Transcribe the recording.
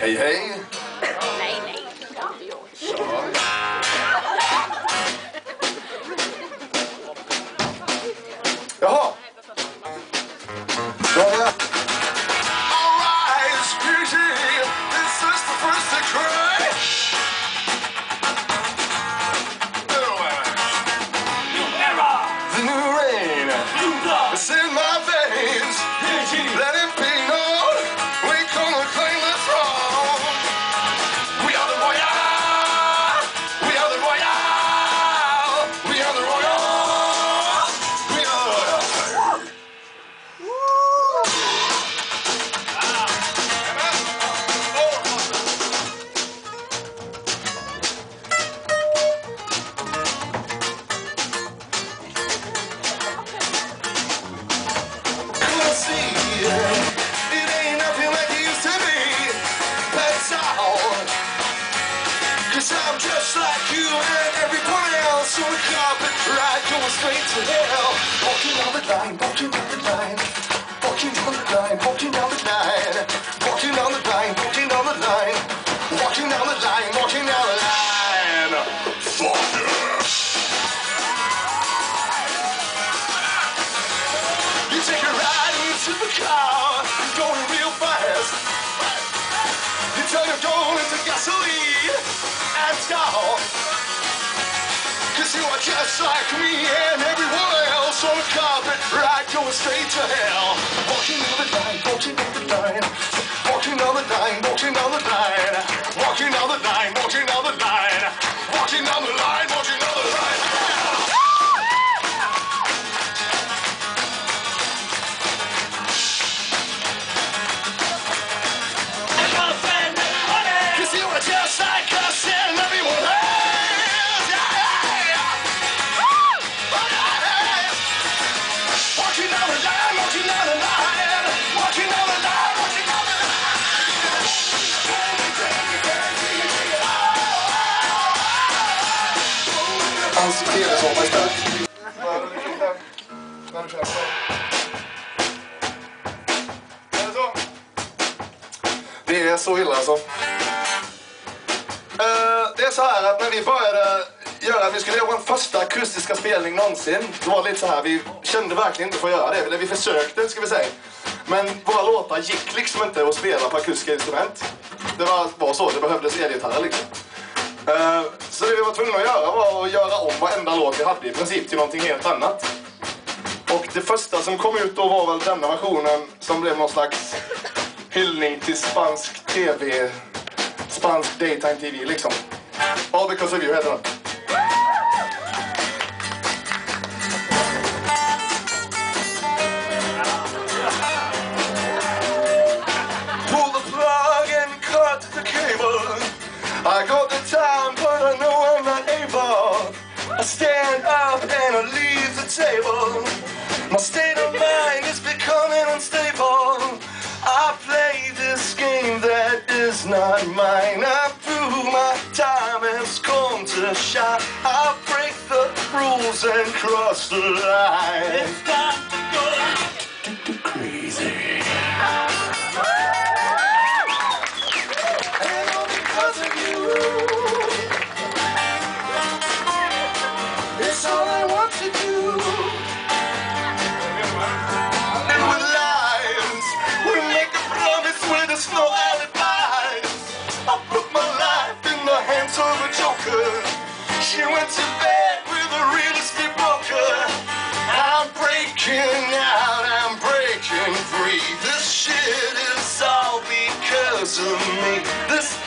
Hey, hey. Ride going straight to hell. Walking down the line, walking down the line. Walking down the line, walking down the line. Walking down the line, walking the line. Walking the line, walking the line. You take a ride into the car, going real fast. You turn your gold into gasoline and stall. Cause you are just like me and everyone else on the carpet ride going straight to hell. Walking down the line, walking down the line. Walking down the line, walking down the line. Det är så illa alltså. Uh, det är så här att när vi började göra, att vi skulle göra vår första akustiska spelning någonsin. Det var lite så här, vi kände verkligen inte för att göra det. Eller vi försökte, ska vi säga. Men våra låtar gick liksom inte att spela på akustiska instrument. Det var, var så, det behövdes elgitarrer liksom. Eh, så det vi var tvungna att göra var att göra om varenda låt vi hade i princip till någonting helt annat. Och det första som kom ut då var väl denna versionen som blev någon slags hyllning till spansk tv, spansk daytime tv liksom. All because of you heter den. Pull the plug and cut the cable. I got the time, but I know I'm not able. I stand up and I leave the table. My state of mind is becoming unstable. Come to shine. I break the rules and cross the line. It's time to go crazy. And all because of you. It's all I want to do. And with lies, we make a promise where there's no alibis. I put my life in the hands of a joker. She went to bed with a real estate broker. I'm breaking out, I'm breaking free. This shit is all because of me. This is